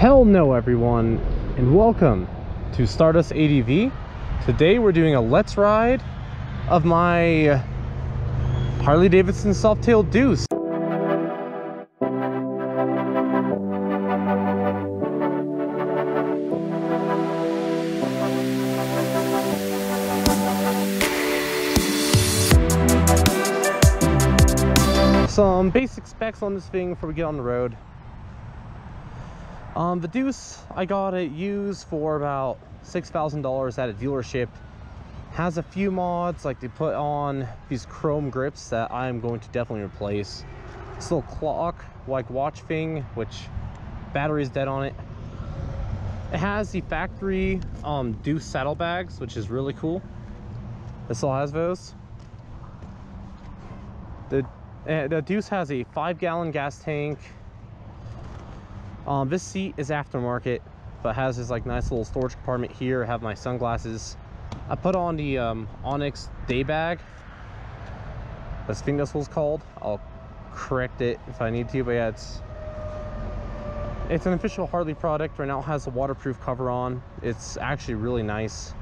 Hell no everyone and welcome to Stardust ADV. Today we're doing a let's ride of my Harley Davidson Softail Deuce. Some basic specs on this thing before we get on the road. Um, the Deuce, I got it used for about $6,000 at a dealership. Has a few mods, like they put on these chrome grips that I'm going to definitely replace. This little clock, like watch thing, which battery is dead on it. It has the factory um, Deuce saddlebags, which is really cool. This all has those. The, uh, the Deuce has a five gallon gas tank, um, this seat is aftermarket, but has this like nice little storage compartment here. I have my sunglasses. I put on the um, Onyx day bag. I think that's what it's called. I'll correct it if I need to, but yeah, it's it's an official Harley product. Right now it has a waterproof cover on. It's actually really nice.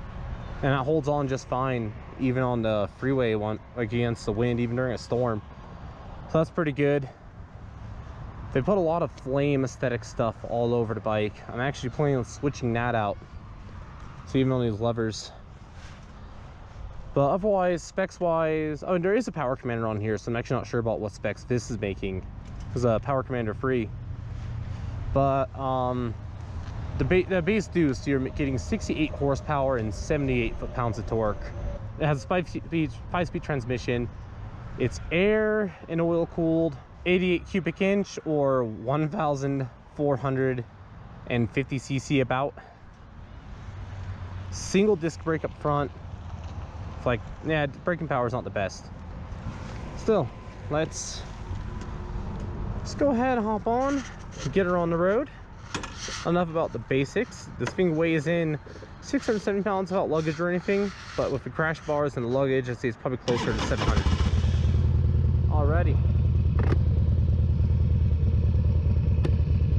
And it holds on just fine, even on the freeway one, like against the wind, even during a storm. So that's pretty good. They put a lot of flame aesthetic stuff all over the bike. I'm actually planning on switching that out. So even on these levers. But otherwise, specs wise, oh, and there is a power commander on here, so I'm actually not sure about what specs this is making. Because a uh, power commander three. But um, the, ba the base Deuce, you're getting 68 horsepower and 78 foot-pounds of torque. It has a five-speed five -speed transmission. It's air and oil cooled 88 cubic inch or 1,450 cc about. Single disc brake up front. It's like, yeah, braking power is not the best. Still, let's, let's go ahead and hop on, get her on the road. Enough about the basics. This thing weighs in 670 pounds without luggage or anything, but with the crash bars and the luggage, I'd say it's probably closer to 700. Alrighty.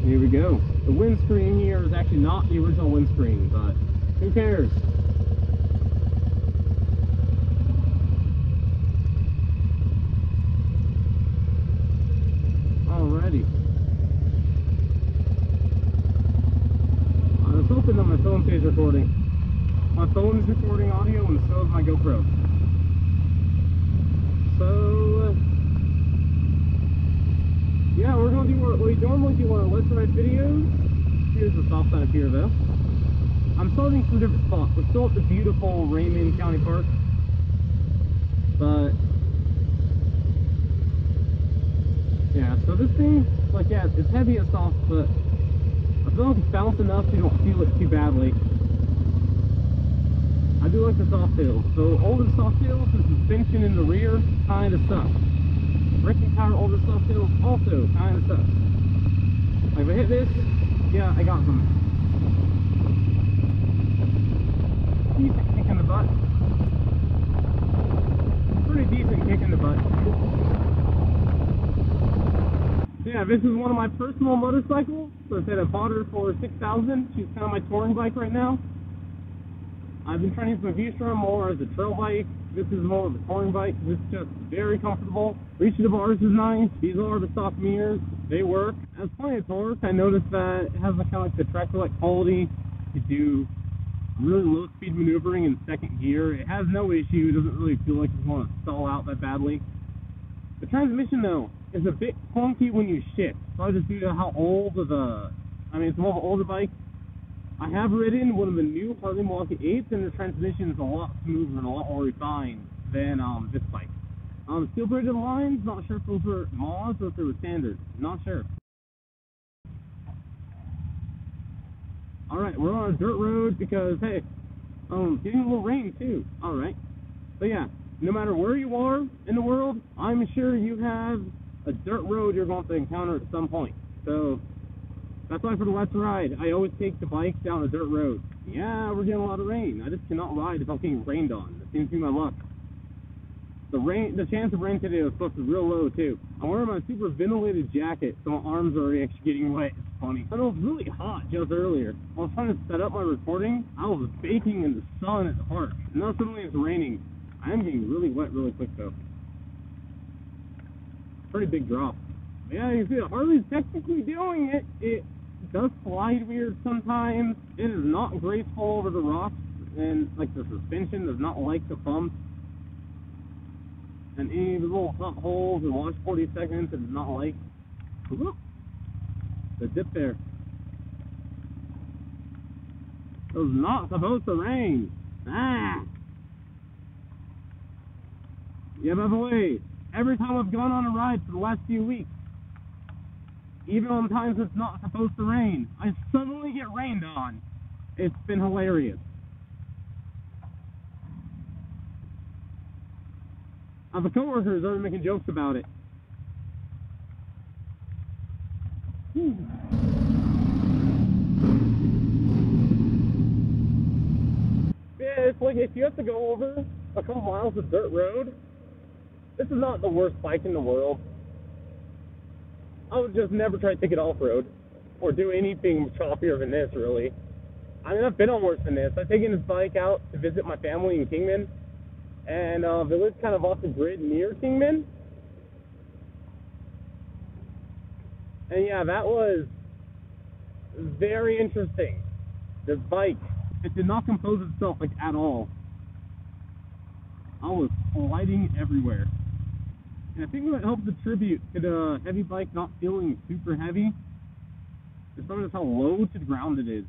Here we go. The windscreen here is actually not the original windscreen, but who cares? Alrighty. I was hoping that my phone stays recording. My phone is recording audio and so is my GoPro. So, uh, yeah, we're going to do what we normally do on our Let's Ride videos. Here's the sign up here, though. I'm starting from different spots. We're still at the beautiful Raymond County Park. But, yeah, so this thing, like, yeah, it's heavy and soft, but I feel like it's balanced enough so you don't feel it too badly. I do like the soft Softail. So older soft Softails, the suspension in the rear kind of sucks braking power older soft Softails also kind of sucks. Like if I hit this, yeah, I got some. Decent kick in the butt. Pretty decent kick in the butt. yeah, this is one of my personal motorcycles. So I said I bought her for 6000 She's kind of my touring bike right now. I've been training for V-Strom more as a trail bike. This is more of a touring bike. This is just very comfortable. Reaching the bars is nice. These are the soft mirrors. They work. As plenty of torque. I noticed that it has a kind of like the tractor-like quality to do really low speed maneuvering in second gear. It has no issue. It doesn't really feel like it's going to stall out that badly. The transmission though is a bit clunky when you shift. Probably just due to how old of a, I mean it's more of an older bike. I have ridden one of the new Harley Milwaukee 8s, and the transmission is a lot smoother and a lot more refined than um, this bike. Um, steel braided lines, not sure if those were mods or if they were standard. Not sure. Alright, we're on a dirt road because, hey, um, getting a little rain too. Alright. But yeah, no matter where you are in the world, I'm sure you have a dirt road you're going to encounter at some point. So, that's why for the Let's Ride, I always take the bike down a dirt road. Yeah, we're getting a lot of rain. I just cannot ride if I'm getting rained on. That seems to be my luck. The rain, the chance of rain today was supposed to be real low too. I'm wearing my super ventilated jacket, so my arms are already actually getting wet. It's funny. Know it was really hot just earlier. I was trying to set up my recording. I was baking in the sun at the park. And Now suddenly it's raining. I am getting really wet really quick though. Pretty big drop. Yeah, you see, Harley's technically doing it. It does slide weird sometimes. It is not graceful over the rocks, and like the suspension does not like the bumps. And any little hot holes and watch 40 seconds, and not like. The dip there. It was not supposed to rain. Ah! Yeah, by the way, every time I've gone on a ride for the last few weeks, even on times it's not supposed to rain, I suddenly get rained on. It's been hilarious. I have a coworker who's already making jokes about it. Yeah, it's like if you have to go over a couple miles of dirt road, this is not the worst bike in the world. I would just never try to take it off road or do anything choppier than this, really. I mean, I've been on worse than this. I've taken this bike out to visit my family in Kingman, and uh, they kind of off the grid near Kingman. And yeah, that was very interesting. The bike, it did not compose itself like at all. I was sliding everywhere. And I think what helped attribute to the heavy bike not feeling super heavy is sometimes how low to the ground it is.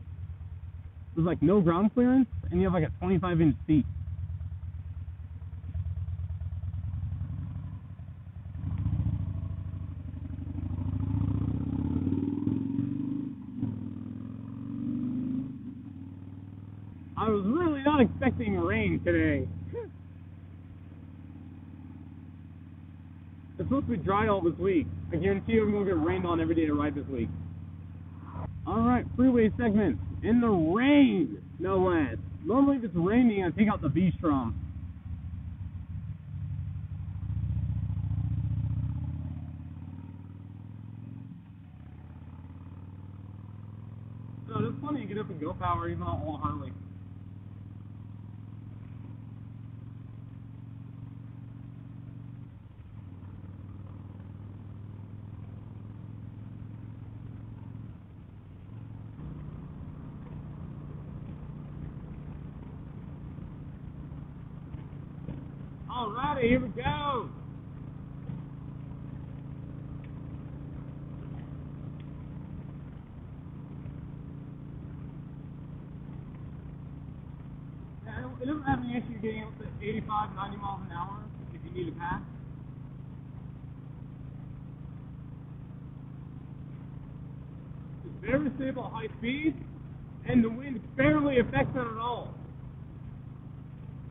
There's like no ground clearance, and you have like a 25 inch seat. I was really not expecting rain today. It's supposed to be dry all this week. I guarantee you I'm going to get rained on every day to ride this week. Alright, freeway segment. In the rain, no less. Normally if it's raining, I take out the V-Strom. So it's funny you get up and go power even on old Harley. Alrighty, here we go. It doesn't have any issue getting up to 85, 90 miles an hour if you need a pass. It's very stable at high speed, and the wind barely affects it at all.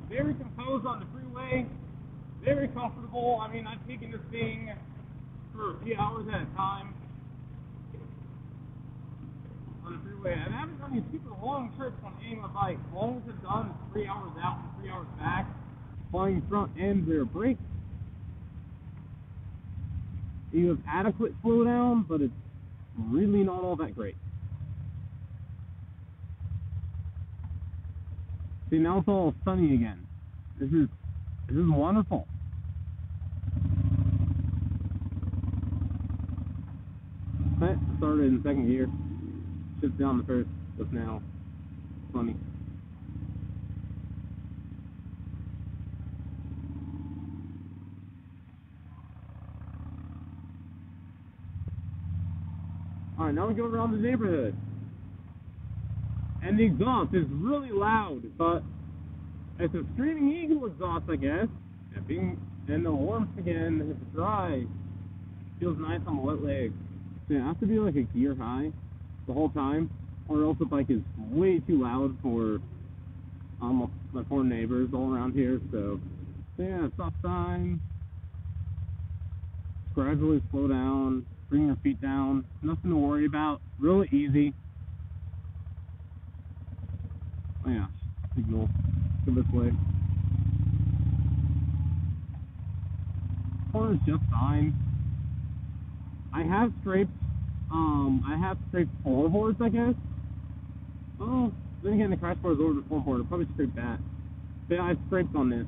Very composed on the freeway, very comfortable. I mean, I've taken this thing for a few hours at a time the freeway. And I haven't done these long trips on any of my bikes. Longest I've done is three hours out and three hours back, flying front and rear brakes. You have adequate slowdown, but it's really not all that great. See, now it's all sunny again. This is this is wonderful. That started in second gear. Just down the first just now. Funny. Alright, now we go around the neighborhood. And the exhaust is really loud, but it's a Screaming Eagle exhaust, I guess. And being and the warmth again, it's dry. Feels nice on the wet legs. So it has to be like a gear high the whole time, or else the bike is way too loud for um, my poor neighbors all around here. So, yeah, stop sign. Gradually slow down. Bring your feet down. Nothing to worry about. Really easy. Oh yeah, signal this way. corner is just fine. I have scraped, um, I have scraped floorboards, I guess. Oh, then again, the crash bar is over the floorboard. I'll probably scrape that. But yeah, I scraped on this.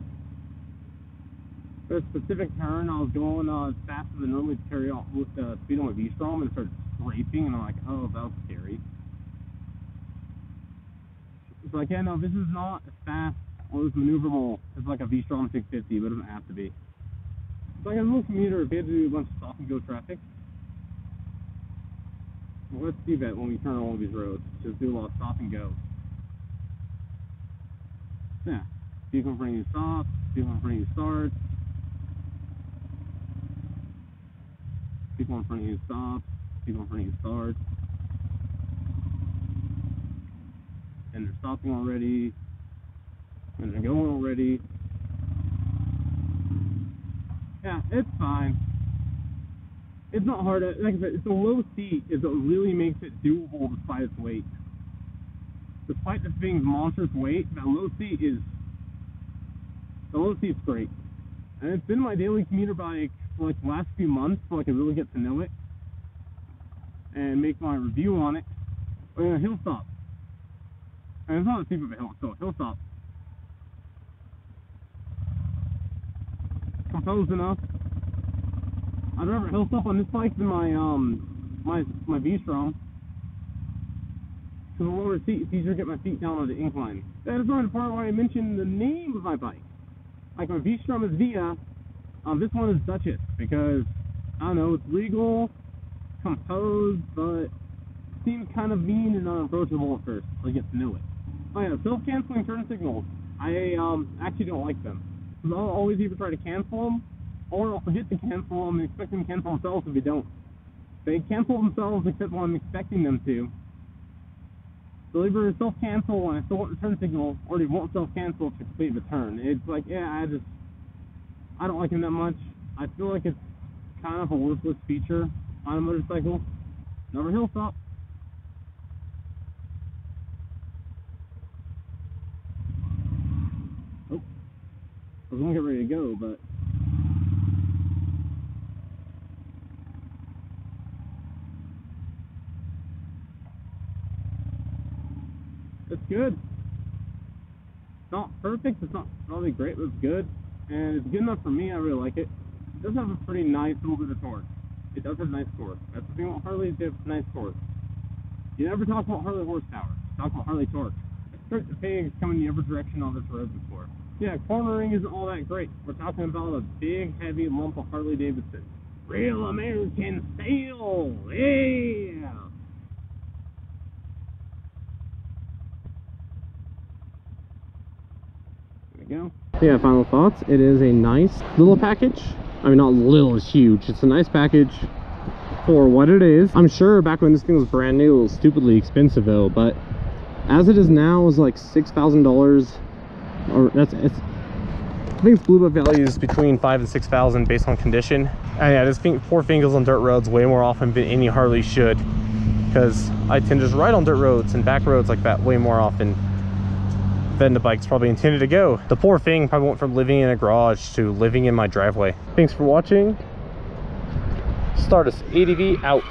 For a specific turn, I was going uh, as fast as I normally carry off with the speed on my V-Strom and started scraping, and I'm like, oh, that was scary. It's like, yeah, no, this is not as fast or as maneuverable as like a V-Strom 650, but it doesn't have to be. It's like a little commuter if you had to do a bunch of stop and go traffic. Let's do that when we turn of these roads. Just do a lot of stop and go. Yeah. Of you stops, of you starts. People in front of you stops, people in front of you starts. And they're stopping already. And they're going already. Yeah, it's fine. It's not hard. to- Like I said, it's a low seat is what really makes it doable despite its weight. Despite the thing's monstrous weight, that low seat is the low seat's great. And it's been my daily commuter bike for like the last few months so I can really get to know it and make my review on it. Oh yeah, Hillstop. And it's not a steep of a hill, so Hillstop. Composed enough. I'd rather Hillstop on this bike than my um my my V-Strom. Because the lower seat, it's easier to get my feet down on the incline. That is not the part where I mentioned the name of my bike. Like my V-Strom is Via, um, this one is Duchess because I don't know, it's legal, composed, but seems kind of mean and unapproachable at first. I get to know it. Oh yeah, self-canceling turn signals. I um actually don't like them. I'll always either try to cancel them, or I'll forget to cancel them and expect them to cancel themselves if they don't. They cancel themselves except when I'm expecting them to. They'll either self-cancel when I still want the turn signal, or they won't self-cancel to complete the turn. It's like, yeah, I just, I don't like them that much. I feel like it's kind of a worthless feature on a motorcycle. Never hill stop. Oh, I was gonna get ready to go, but good. It's not perfect. It's not probably great, but it's good, and it's good enough for me. I really like it. It does have a pretty nice little bit of torque. It does have nice torque. That's the thing about Harley. They have nice torque. You never talk about Harley horsepower. Talk about Harley torque. Start the pigs coming the other direction on this road before. Yeah, cornering isn't all that great. We're talking about a big, heavy lump of Harley Davidson. Real American steel. Yeah. Go. Yeah, final thoughts. It is a nice little package. I mean, not little, it's huge. It's a nice package for what it is. I'm sure back when this thing was brand new, it was stupidly expensive though, but as it is now, is like $6,000 or that's, it's, I think blue book value is between five and 6,000 based on condition. And yeah, this thing, four fingers on dirt roads way more often than any Harley should because I tend to just ride on dirt roads and back roads like that way more often than the bike's probably intended to go. The poor thing probably went from living in a garage to living in my driveway. Thanks for watching. Stardust ADV out.